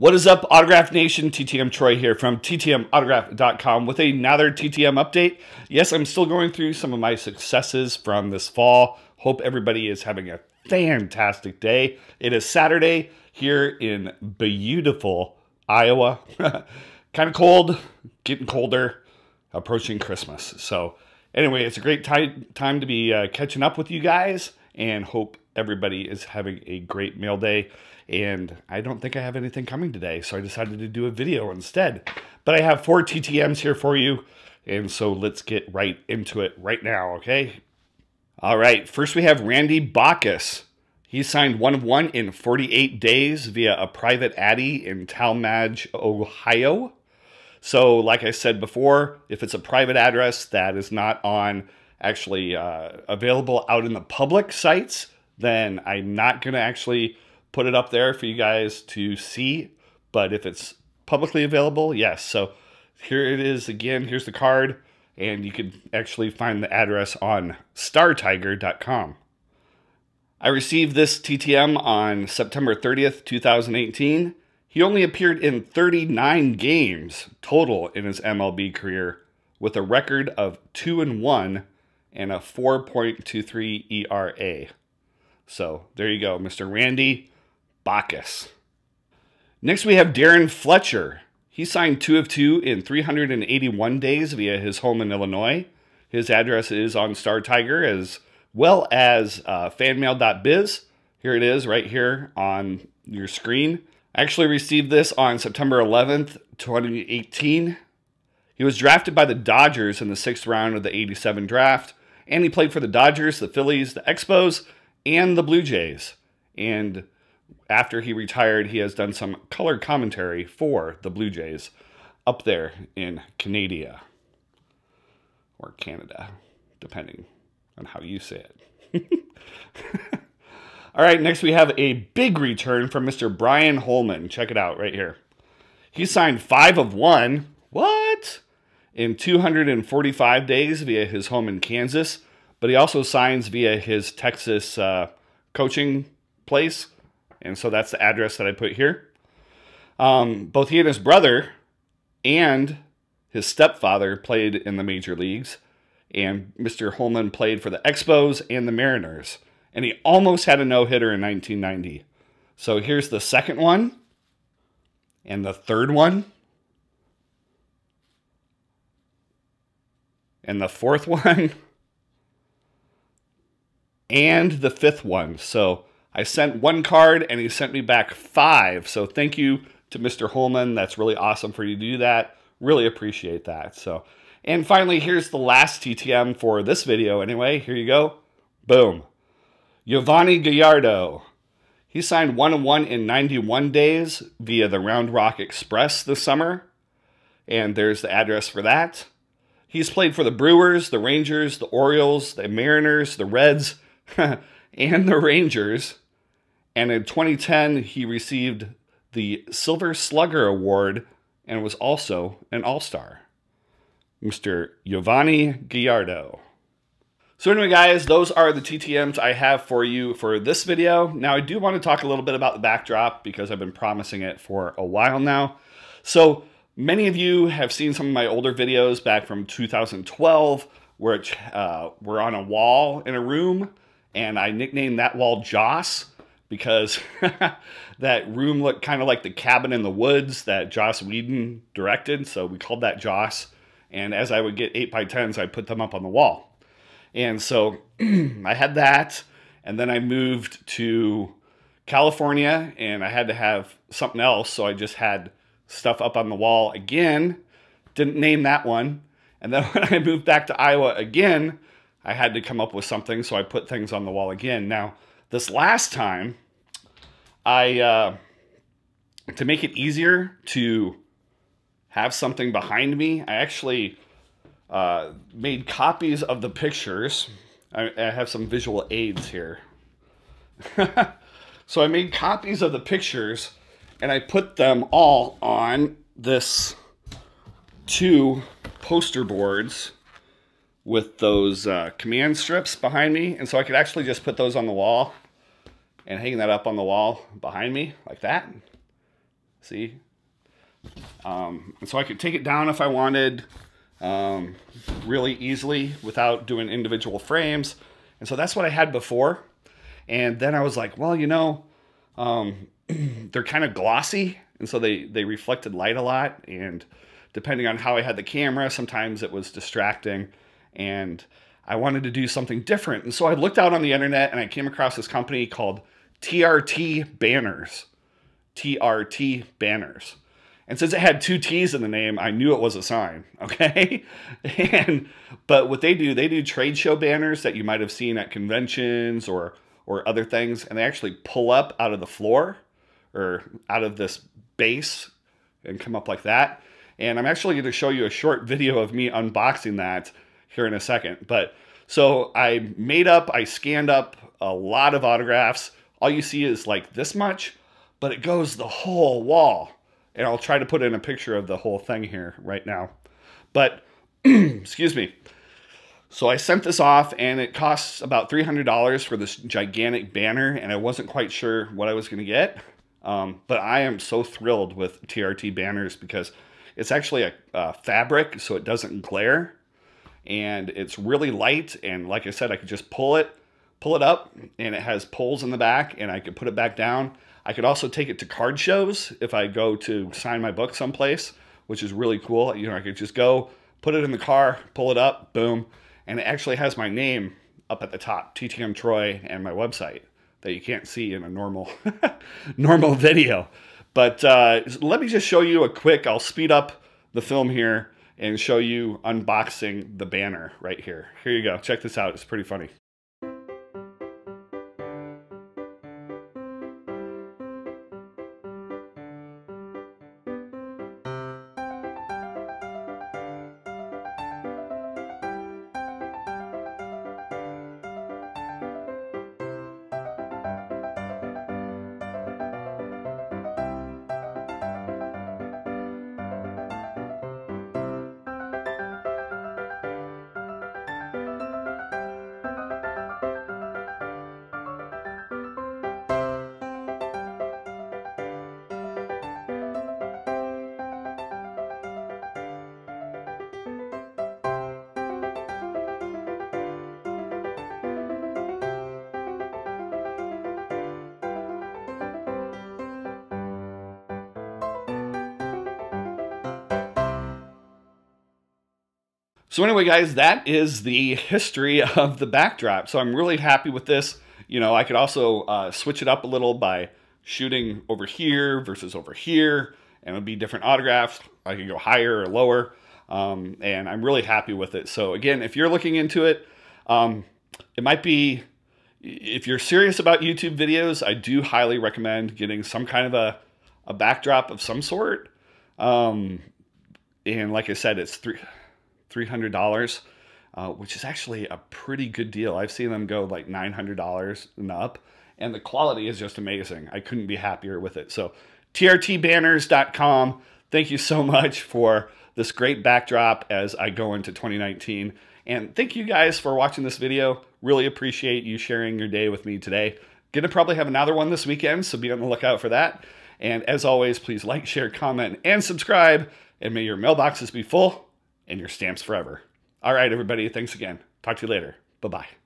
What is up, Autograph Nation? TTM Troy here from TTMAutograph.com with another TTM update. Yes, I'm still going through some of my successes from this fall. Hope everybody is having a fantastic day. It is Saturday here in beautiful Iowa. kind of cold, getting colder, approaching Christmas. So, anyway, it's a great time time to be uh, catching up with you guys, and hope everybody is having a great mail day. And I don't think I have anything coming today, so I decided to do a video instead. But I have four TTMs here for you, and so let's get right into it right now, okay? All right, first we have Randy Bockus. He signed one of one in 48 days via a private Addy in Tallmadge, Ohio. So, like I said before, if it's a private address that is not on actually uh, available out in the public sites, then I'm not going to actually put it up there for you guys to see. But if it's publicly available, yes. So here it is again. Here's the card, and you can actually find the address on startiger.com. I received this TTM on September 30th, 2018. He only appeared in 39 games total in his MLB career with a record of 2 and 1 and a 4.23 ERA. So, there you go, Mr. Randy Bockus. Next, we have Darrin Fletcher. He signed 2 of 2 in 381 days via his home in Illinois. His address is on Star Tiger as well as uh, fanmail.biz. Here it is right here on your screen. I actually received this on September 11th, 2018. He was drafted by the Dodgers in the sixth round of the 87 draft, and he played for the Dodgers, the Phillies, the Expos, and the Blue Jays. And after he retired, he has done some color commentary for the Blue Jays up there in Canada or Canada, depending on how you say it. All right, next we have a big return from Mr. Brian Holman. Check it out right here. He signed five of one. What? In 245 days via his home in Kansas, but he also signs via his Texas uh, coaching place. And so that's the address that I put here. Um, both he and his brother and his stepfather played in the major leagues. And Mr. Holman played for the Expos and the Mariners and he almost had a no hitter in 1990. So here's the second one, and the third one, and the fourth one, and the fifth one. So I sent one card, and he sent me back five. So thank you to Mr. Holman. That's really awesome for you to do that. Really appreciate that. So, and finally, here's the last TTM for this video. Anyway, here you go. Boom. Yovani Gallardo. He signed 1 1 in 91 days via the Round Rock Express this summer. And there's the address for that. He's played for the Brewers, the Rangers, the Orioles, the Mariners, the Reds, and the Rangers. And in 2010, he received the Silver Slugger Award and was also an All Star. Mr. Yovani Gallardo. So anyway, guys, those are the TTMs I have for you for this video. Now, I do want to talk a little bit about the backdrop because I've been promising it for a while now. So many of you have seen some of my older videos back from 2012, which uh, were on a wall in a room, and I nicknamed that wall Joss because that room looked kind of like the cabin in the woods that Joss Whedon directed, so we called that Joss. And as I would get 8 by 10s I put them up on the wall. And so I had that. And then I moved to California and I had to have something else. So I just had stuff up on the wall again. Didn't name that one. And then when I moved back to Iowa again, I had to come up with something. So I put things on the wall again. Now, this last time, I, uh, to make it easier to have something behind me, I actually uh, made copies of the pictures. I, I have some visual aids here. so I made copies of the pictures and I put them all on this two poster boards with those uh, command strips behind me. And so I could actually just put those on the wall and hang that up on the wall behind me like that. See? Um, and so I could take it down if I wanted um, really easily without doing individual frames. And so that's what I had before. And then I was like, well, you know, um, they're kind of glossy. And so they, they reflected light a lot. And depending on how I had the camera, sometimes it was distracting. And I wanted to do something different. And so I looked out on the internet and I came across this company called TRT Banners. TRT Banners. And since it had two T's in the name, I knew it was a sign. Okay. and but what they do, they do trade show banners that you might have seen at conventions or or other things, and they actually pull up out of the floor or out of this base and come up like that. And I'm actually going to show you a short video of me unboxing that here in a second. But so I made up, I scanned up a lot of autographs. All you see is like this much, but it goes the whole wall. And I'll try to put in a picture of the whole thing here right now. But, excuse me. So I sent this off and it costs about $300 for this gigantic banner and I wasn't quite sure what I was going to get. Um, but I am so thrilled with TRT banners because it's actually a, a fabric so it doesn't glare and it's really light and like I said I could just pull it pull it up and it has poles in the back and I could put it back down I could also take it to card shows if I go to sign my book someplace, which is really cool. You know, I could just go, put it in the car, pull it up, boom, and it actually has my name up at the top, TTM Troy, and my website that you can't see in a normal normal video. But uh, let me just show you a quick. I'll speed up the film here and show you unboxing the banner right here. Here you go. Check this out. It's pretty funny. So anyway, guys, that is the history of the backdrop. So I'm really happy with this. You know, I could also uh, switch it up a little by shooting over here versus over here, and it would be different autographs. I can go higher or lower, um, and I'm really happy with it. So again, if you're looking into it, um, it might be, if you're serious about YouTube videos, I do highly recommend getting some kind of a, a backdrop of some sort. Um, and like I said, it's three $300, uh, which is actually a pretty good deal. I've seen them go like $900 and up, and the quality is just amazing. I couldn't be happier with it. So, trtbanners.com. Thank you so much for this great backdrop as I go into 2019. And thank you guys for watching this video. Really appreciate you sharing your day with me today. Gonna probably have another one this weekend, so be on the lookout for that. And as always, please like, share, comment, and subscribe. And may your mailboxes be full and your stamps forever. All right, everybody. Thanks again. Talk to you later. Bye bye.